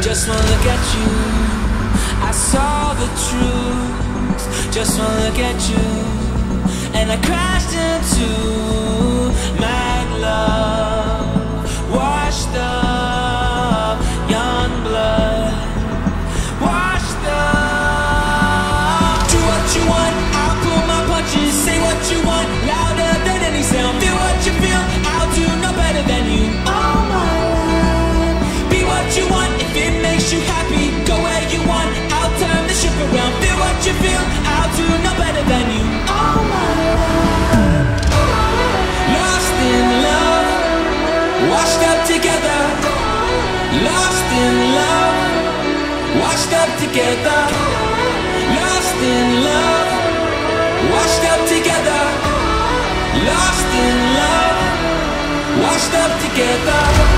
Just one look at you, I saw the truth. Just one look at you, and I crashed into. Lost in love, washed up together. Lost in love, washed up together. Lost in love, washed up together.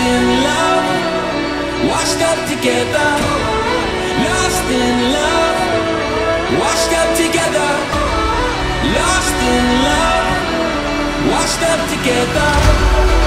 in love, washed up together. Lost in love, washed up together. Lost in love, washed up together.